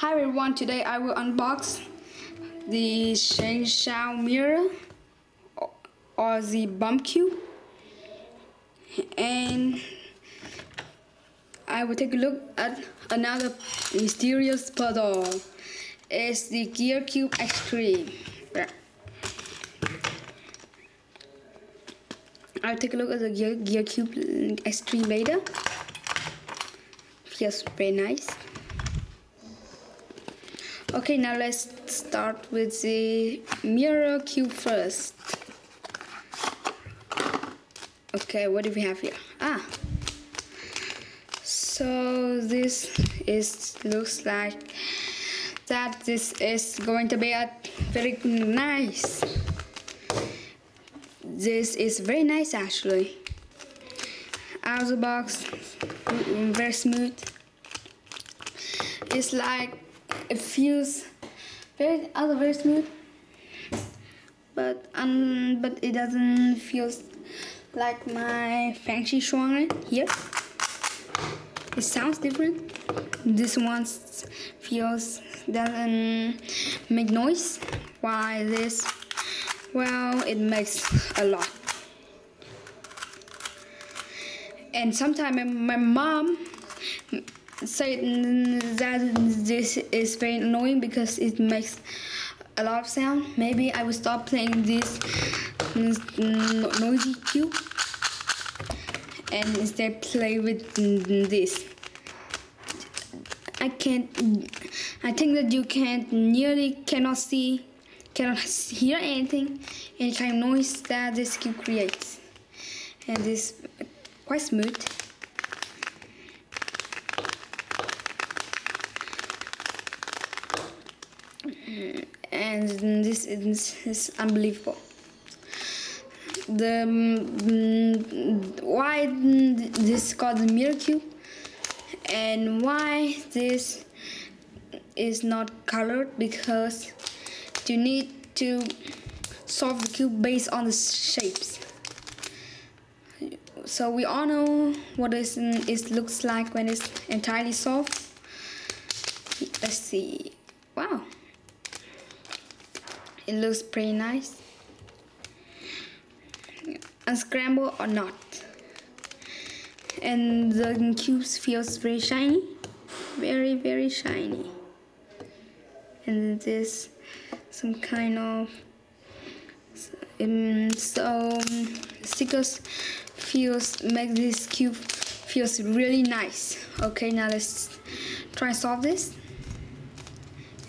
Hi everyone, today I will unbox the Shengshou mirror or- the bump cube and I will take a look at another mysterious puzzle. It's the Gear Cube Extreme. I'll take a look at the Gear, Gear Cube Extreme later. Feels very nice. Okay, now let's start with the mirror cube first. Okay, what do we have here? Ah, so this is looks like that this is going to be a very nice. This is very nice actually. Out of the box, very smooth. It's like it feels very other very smooth but um but it doesn't feel like my fancy shuang here it sounds different. This one feels doesn't make noise. While this? Well it makes a lot. And sometimes my mom say that this is very annoying because it makes a lot of sound. Maybe I will stop playing this noisy cube and instead play with this. I can't. I think that you can't nearly cannot see, cannot hear anything, any kind of noise that this cube creates, and this quite smooth. And this is, unbelievable. The mm, why this is called the mirror cube, and why this is not colored because you need to solve the cube based on the shapes. So we all know what is it looks like when it's entirely solved. Let's see. Wow it looks pretty nice. Unscramble or not. And the cubes feels very shiny. Very very shiny. And this some kind of um, so stickers feels make this cube feels really nice. Okay now let's try and solve this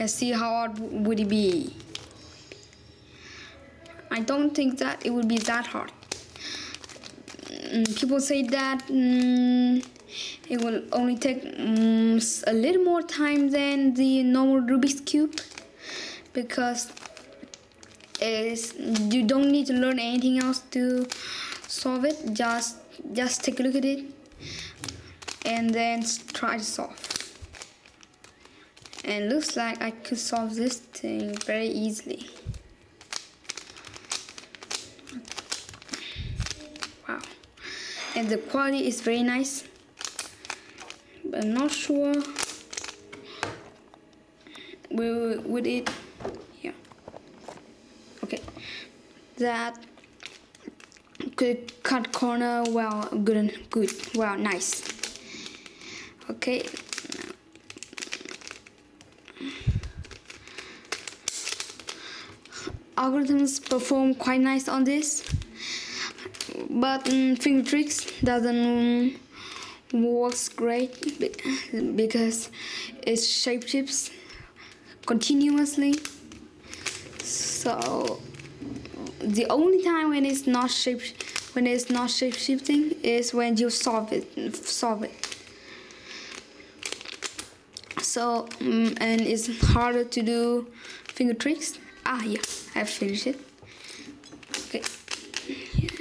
and see how hard would it be I don't think that it would be that hard. Mm, people say that mm, it will only take mm, a little more time than the normal Rubik's Cube because is you don't need to learn anything else to solve it. Just just take a look at it and then try to solve. And looks like I could solve this thing very easily. And the quality is very nice. But I'm not sure will would it yeah okay. That good cut corner well good and good. Well nice. Okay. Algorithms perform quite nice on this but um, finger tricks doesn't um, works great because it shape shifts continuously. So the only time when it's not shape when it's not shape shifting is when you solve it solve it. So um, and it's harder to do finger tricks. Ah yeah I finished it. Okay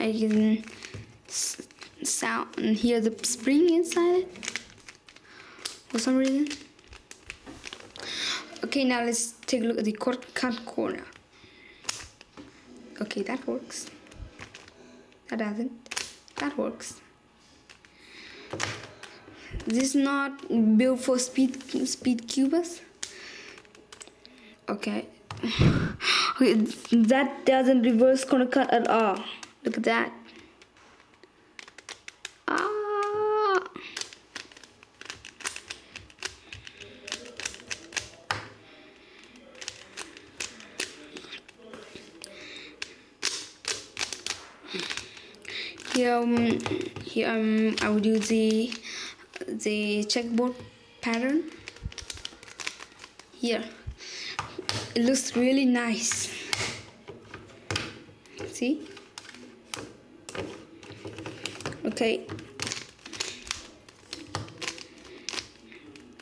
I can sound and hear the spring inside for some reason. Okay, now let's take a look at the cut corner. Okay, that works. That doesn't. That works. This is not built for speed speed cubers. Okay. okay. That doesn't reverse corner cut at all. Look at that. Ah. Here, um, here um, I will do the the checkerboard pattern. Here, it looks really nice. See? Okay.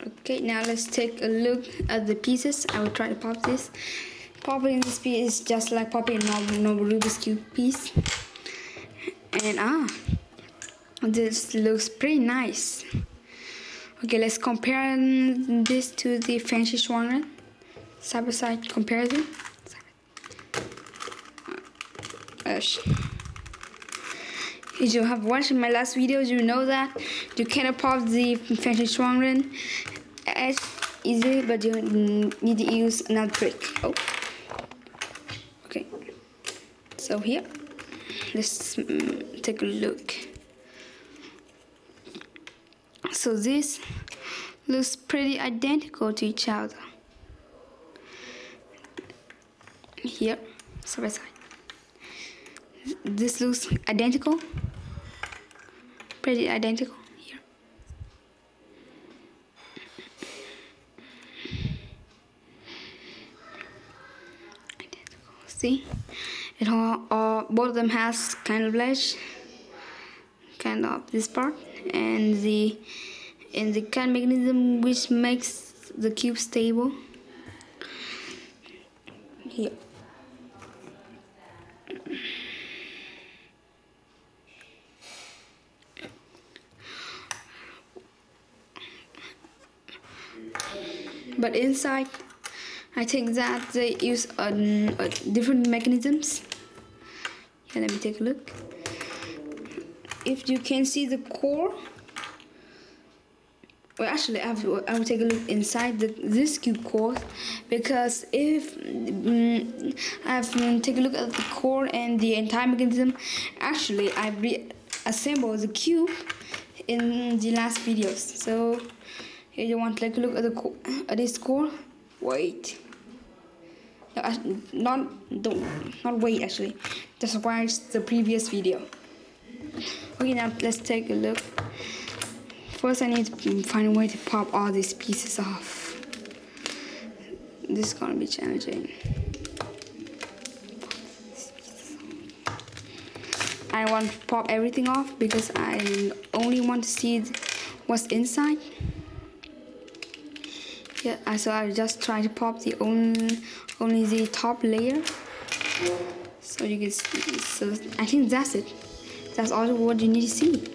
Okay, now let's take a look at the pieces. I will try to pop this. Popping this piece is just like popping a normal, normal Rubik's Cube piece. And ah, this looks pretty nice. Okay, let's compare this to the FangShi ShuangRen side by side comparison. Gosh. If you have watched my last videos, you know that you cannot pop the FangShi ShuangRen as easy, but you need to use another trick. Oh, okay. So here, let's mm, take a look. So this looks pretty identical to each other. Here, side by side. This looks identical, pretty identical here. Identical. See, it all, all both of them has kind of ledge, kind of this part, and the and the kind mechanism which makes the cube stable. Here. But inside I think that they use a, a different mechanisms. Here let me take a look. If you can see the core well actually I will, I will take a look inside the, this cube core because if um, I have um, take a look at the core and the entire mechanism actually I reassembled the cube in the last videos. So here you want a look at the at this core wait. No, not don't not wait actually. Just watch the previous video. Okay now let's take a look. First I need to find a way to pop all these pieces off. This is gonna be challenging. I want to pop everything off because I only want to see what's inside yeah so I just try to pop the only only the top layer. So you can see so I think that's it. That's all what you need to see.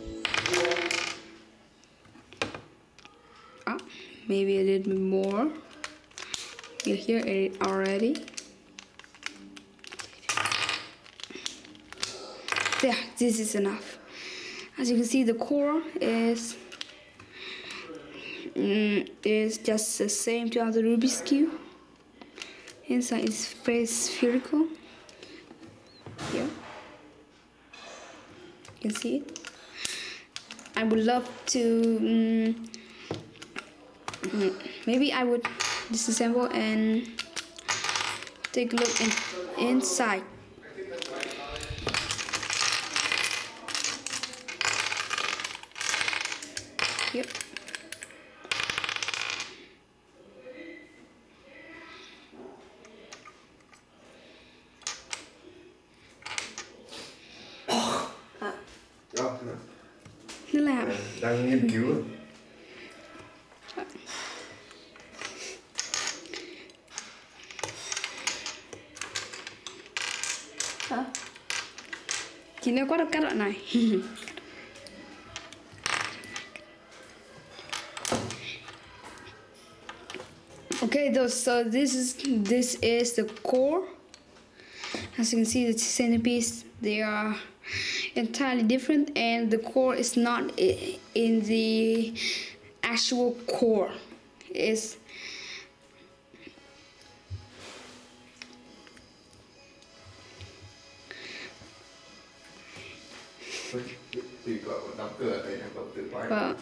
Oh, maybe a little bit more. You hear it already? There this is enough. As you can see the core is mm, is just the same to other Rubik's Cube. Inside is very spherical. Here. You can see it. I would love to, um, maybe I would disassemble and take a look in, inside. Đang nghiên Okay, so this is this is the core as you can see the centerpiece—they are entirely different and the core is not in the actual core. Is but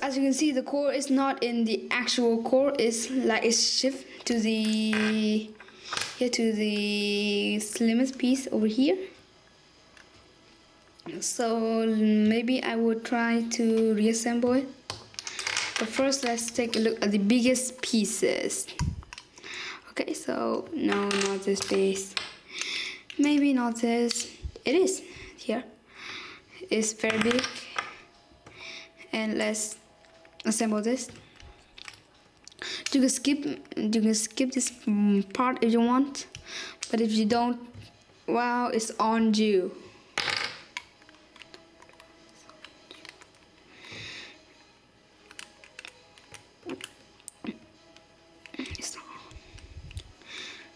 as you can see, the core is not in the actual core. It's like it's shift to the here to the slimmest piece over here. So maybe I would try to reassemble it. But first, let's take a look at the biggest pieces. Okay, so no, not this piece. Maybe not this. It is here. It's very big. And let's assemble this. You can skip. You can skip this mm, part if you want, but if you don't, wow, it's on you.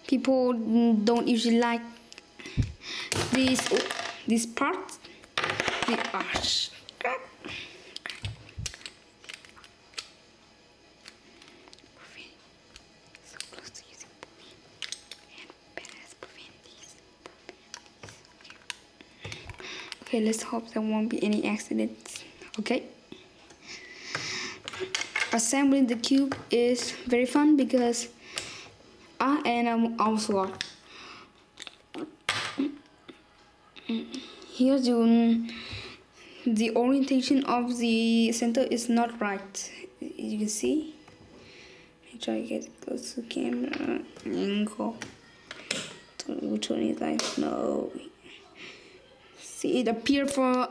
People don't usually like these parts. They are scrap. Okay, let's hope there won't be any accidents. Okay. Assembling the cube is very fun because and I'm also here the the orientation of the center is not right you can see I try to get close to camera angle which one is like no see it appeared for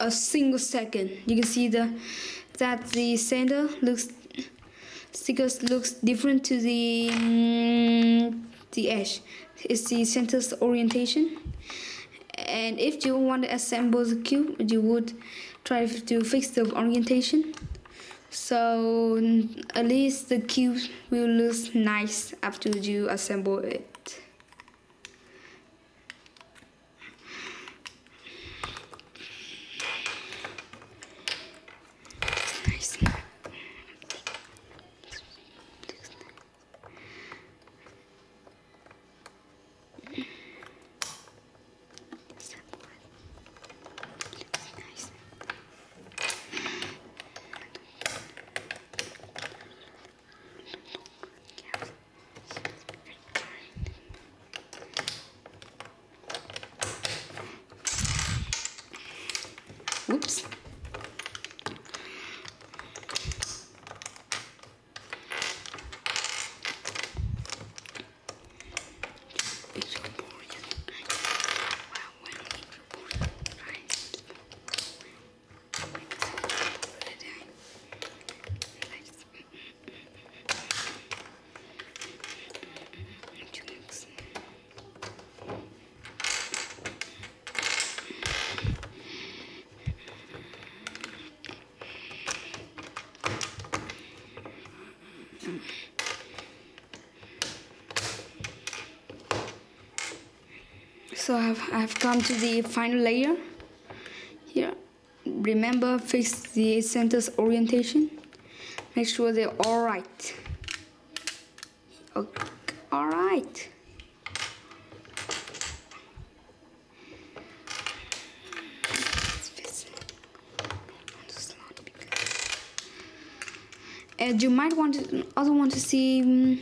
a single second. You can see the that the center looks stickers looks different to the mm, the edge it's the center's orientation. And if you want to assemble the cube you would try to fix the orientation. So at least the cube will look nice after you assemble it nice nice Whoops. So I've, I've come to the final layer here. Remember, fix the center's orientation. Make sure they're all right. Okay, all right. And you might want to also want to see mm,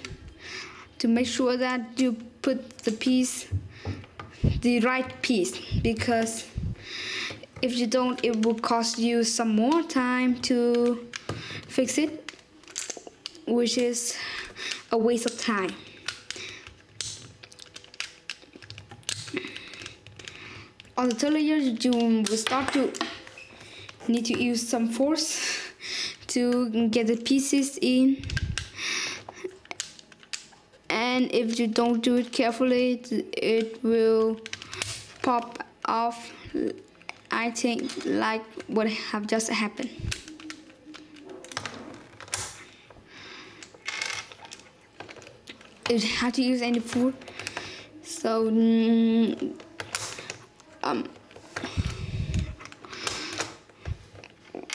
to make sure that you put the piece the right piece because if you don't it will cost you some more time to fix it which is a waste of time. On the third layer you will start to need to use some force to get the pieces in and if you don't do it carefully it, will pop off I think like what have just happened. It had to use any food so mm, um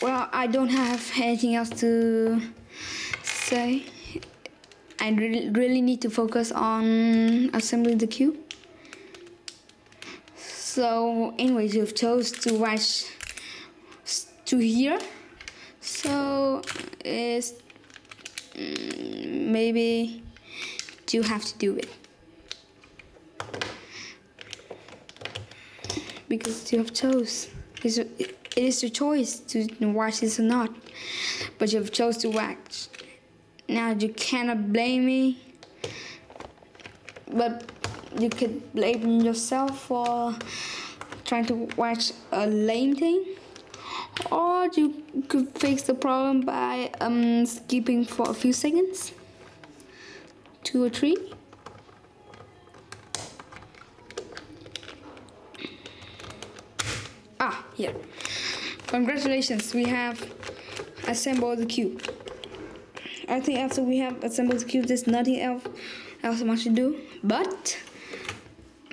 well I don't have anything else to say I really, really need to focus on assembling the cube. So, anyways, you've chose to watch to here. So, it's mm, maybe you have to do it because you have chose. It's, it is your choice to watch this or not, but you have chose to watch. Now you cannot blame me, but you could blame yourself for trying to watch a lame thing, or you could fix the problem by um, skipping for a few seconds, two or three. Ah, here. Congratulations, we have assembled the cube. I think after we have assembled the cube, there's nothing else else much to do but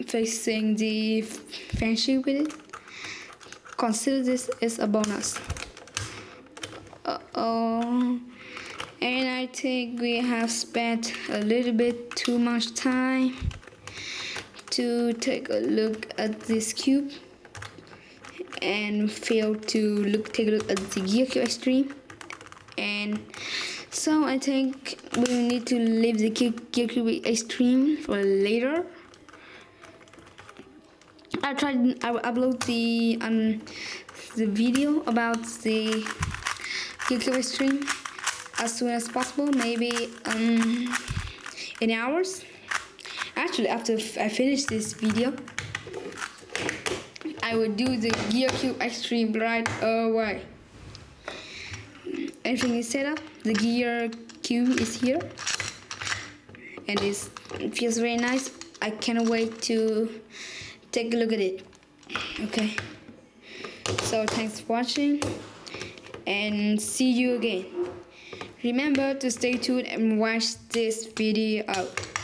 facing the fan sheet with it. Consider this as a bonus. Uh oh. And I think we have spent a little bit too much time to take a look at this cube and fail to look take a look at the gear cube extreme and so I think we need to leave the cube extreme for later I tried I will upload the um the video about the cube extreme as soon as possible maybe um in hours actually after I finish this video I will do the gear cube extreme right away. Everything is set up. The gear cube is here. And it feels very nice. I cannot wait to take a look at it. Okay. So thanks for watching and see you again. Remember to stay tuned and watch this video out.